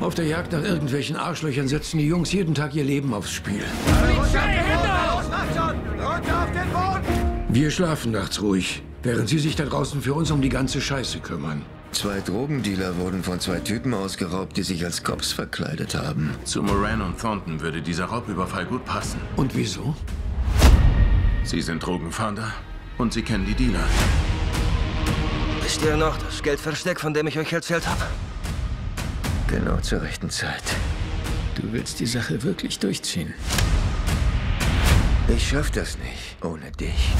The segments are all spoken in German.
Auf der Jagd nach irgendwelchen Arschlöchern setzen die Jungs jeden Tag ihr Leben aufs Spiel. Wir schlafen nachts ruhig, während sie sich da draußen für uns um die ganze Scheiße kümmern. Zwei Drogendealer wurden von zwei Typen ausgeraubt, die sich als Cops verkleidet haben. Zu Moran und Thornton würde dieser Raubüberfall gut passen. Und wieso? Sie sind Drogenfahnder und sie kennen die Dealer. Wisst ihr noch das Geldversteck, von dem ich euch erzählt habe? Genau zur rechten Zeit. Du willst die Sache wirklich durchziehen. Ich schaff das nicht ohne dich.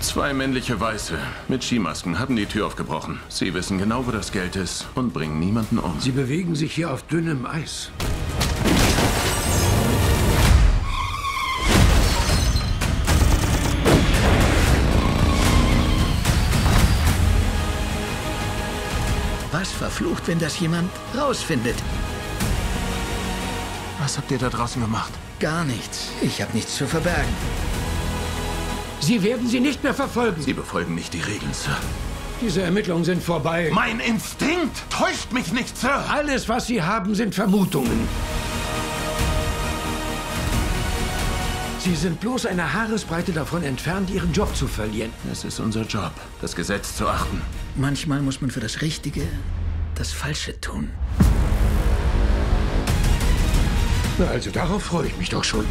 Zwei männliche Weiße mit Skimasken haben die Tür aufgebrochen. Sie wissen genau, wo das Geld ist und bringen niemanden um. Sie bewegen sich hier auf dünnem Eis. Was verflucht, wenn das jemand rausfindet? Was habt ihr da draußen gemacht? Gar nichts. Ich habe nichts zu verbergen. Sie werden sie nicht mehr verfolgen. Sie befolgen nicht die Regeln, Sir. Diese Ermittlungen sind vorbei. Mein Instinkt täuscht mich nicht, Sir. Alles, was Sie haben, sind Vermutungen. Sie sind bloß eine Haaresbreite davon entfernt, Ihren Job zu verlieren. Es ist unser Job, das Gesetz zu achten. Manchmal muss man für das Richtige das Falsche tun. Na, also darauf freue ich mich doch schon.